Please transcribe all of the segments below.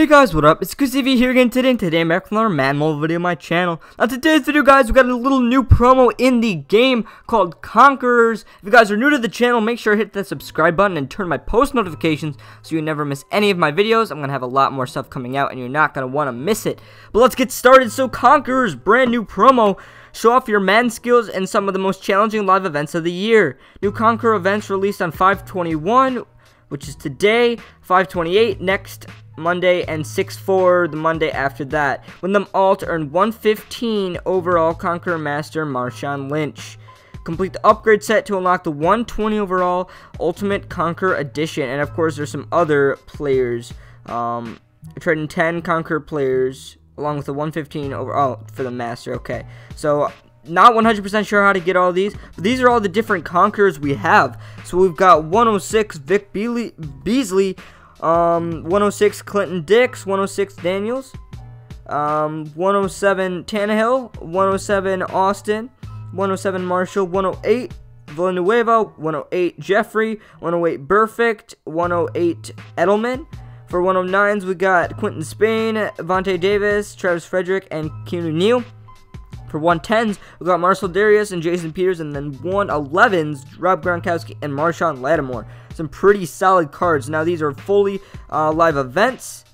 Hey guys, what up? It's GooseTV here again today, and today I'm back with another Mobile video on my channel. Now today's video, guys, we got a little new promo in the game called Conquerors. If you guys are new to the channel, make sure to hit that subscribe button and turn my post notifications so you never miss any of my videos. I'm going to have a lot more stuff coming out, and you're not going to want to miss it. But let's get started. So Conquerors, brand new promo. Show off your Madden skills and some of the most challenging live events of the year. New Conqueror events released on 521 which is today, 528, next Monday, and 6-4 the Monday after that. Win them all to earn 115 overall Conqueror Master Marshawn Lynch. Complete the upgrade set to unlock the 120 overall Ultimate Conqueror Edition. And of course, there's some other players. Um, trading 10 Conqueror players along with the 115 overall for the Master. Okay, so not 100% sure how to get all these, but these are all the different conquerors we have. So we've got 106 Vic Beasley, um, 106 Clinton Dix, 106 Daniels, um, 107 Tannehill, 107 Austin, 107 Marshall, 108 Villanueva, 108 Jeffery, 108 Perfect, 108 Edelman. For 109s, we got Quinton Spain, Vontae Davis, Travis Frederick, and Keanu Neal. For 110s, we got Marcel Dareus and Jason Peters, and then 111s, Rob Gronkowski and Marshon Lattimore. Some pretty solid cards. Now, these are fully uh, live events,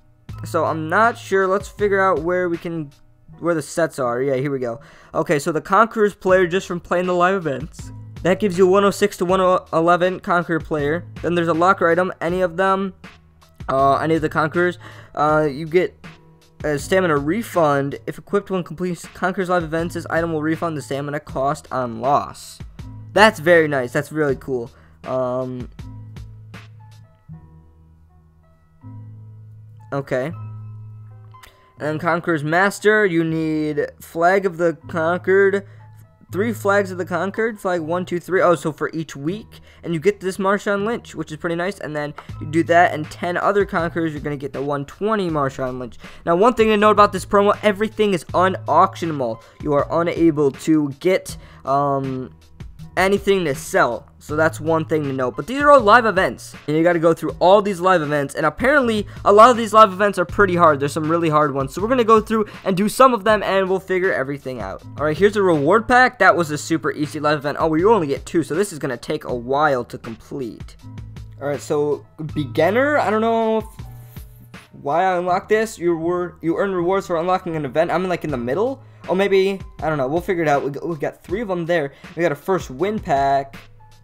so I'm not sure. Let's figure out where we can, where the sets are. Yeah, here we go. Okay, so the Conquerors player just from playing the live events. That gives you 106 to 111 Conqueror player. Then there's a locker item. Any of them, uh, any of the Conquerors, uh, you get a stamina refund. If equipped when completes Conquerors Live events, this item will refund the stamina cost on loss. That's very nice. That's really cool. Um, okay. And Conqueror's Master, you need Flag of the Conquered, three flags of the conquered flag one two three. Oh so for each week and you get this marshawn lynch which is pretty nice and then you do that and 10 other conquerors you're gonna get the 120 marshawn lynch. Now one thing to note about this promo everything is unauctionable you are unable to get um anything to sell. So that's one thing to note. But these are all live events. And you got to go through all these live events. And apparently, a lot of these live events are pretty hard. There's some really hard ones. So we're going to go through and do some of them and we'll figure everything out. Alright, here's a reward pack. That was a super easy live event. Oh, we only get two. So this is going to take a while to complete. Alright, so beginner. I don't know why I unlocked this. You, were, you earn rewards for unlocking an event. I'm like in the middle. Oh, maybe, I don't know, we'll figure it out. We got, we got three of them there. We got a first win pack,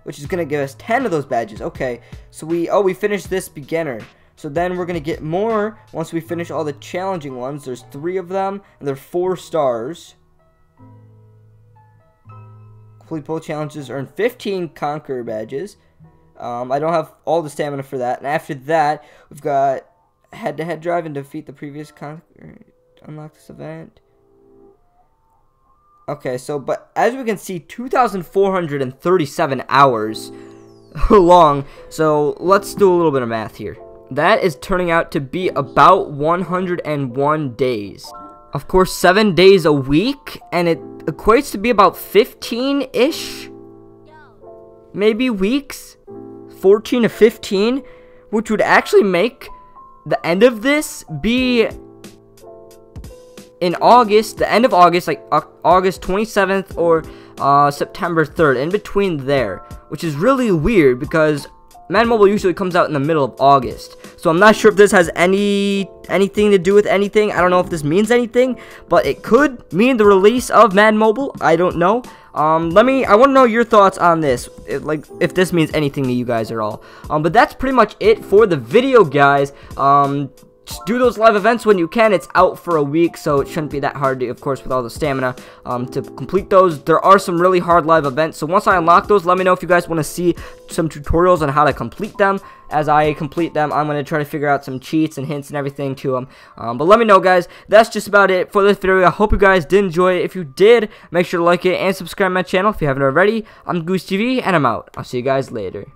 which is going to give us 10 of those badges. Okay, so we, oh, we finished this beginner. So then we're going to get more once we finish all the challenging ones. There's three of them, and they're four stars. Complete both challenges, earn 15 Conqueror badges. Um, I don't have all the stamina for that. And after that, we've got head-to-head -head drive and defeat the previous Conqueror. Unlock this event. Okay, so, but as we can see, 2,437 hours long. So, let's do a little bit of math here. That is turning out to be about 101 days. Of course, 7 days a week, and it equates to be about 15-ish, maybe weeks, 14 to 15, which would actually make the end of this be in August, the end of August, like August 27th or uh, September 3rd, in between there, which is really weird because Madden Mobile usually comes out in the middle of August. So I'm not sure if this has any anything to do with anything. I don't know if this means anything, but it could mean the release of Madden Mobile. I don't know. Um, let me, I want to know your thoughts on this, like, if this means anything to you guys at all. Um, but that's pretty much it for the video, guys. Um, do those live events when you can. It's out for a week, so it shouldn't be that hard, to, of course, with all the stamina um, to complete those. There are some really hard live events, so once I unlock those, let me know if you guys want to see some tutorials on how to complete them. As I complete them, I'm going to try to figure out some cheats and hints and everything to them. Um, but let me know, guys. That's just about it for this video. I hope you guys did enjoy it. If you did, make sure to like it and subscribe my channel if you haven't already. I'm Goose TV, and I'm out. I'll see you guys later.